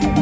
Peace.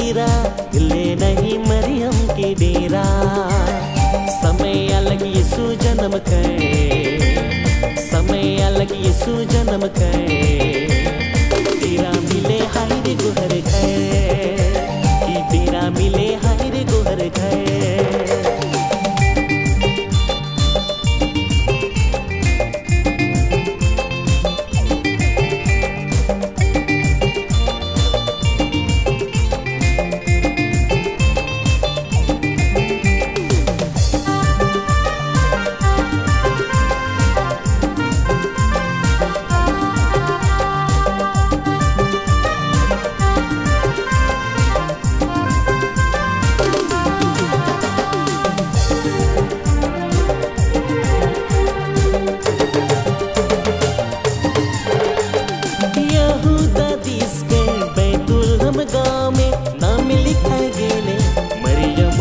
अधरती बीरा ले नहीं मरियम के डेरा। समय अलग यीशु जन्म कर समय अलग यीशु जन्म कर गाँव में नाम लिखा गेले, मरियम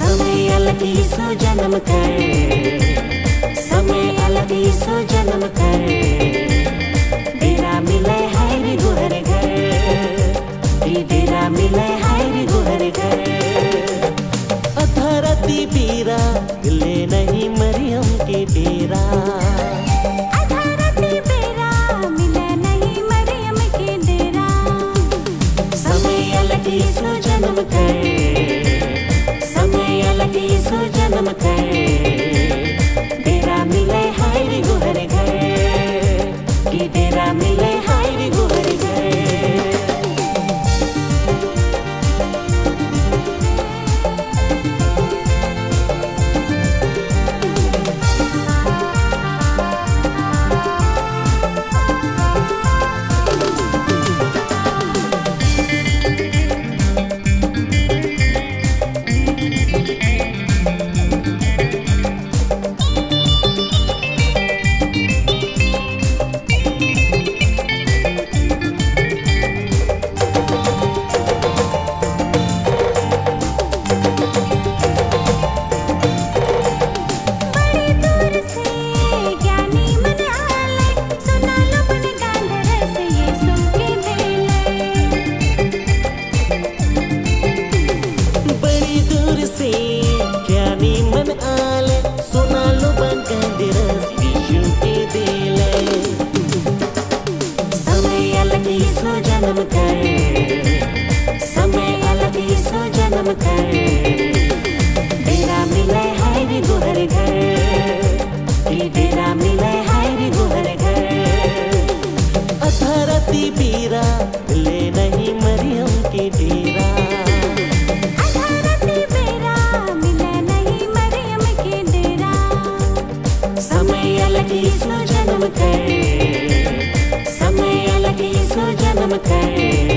समय अलग जन्म कर, समय अलग यीशु जन्म कर। अधरती दिल मिले नहीं मरियम के डेरा। अधरती बेरा मिले नहीं मरियम के डेरा। समय अलग सो जन्म कर से ज्ञानी मन आले सुना लो के दिले समय अलग यीशु जन्म कर समय अलग यीशु जन्म कर डेरा मिले हाय रे गुहर घर कि डेरा मिले हाय रे गुहर घर अधरती बीरा ले नहीं यीशु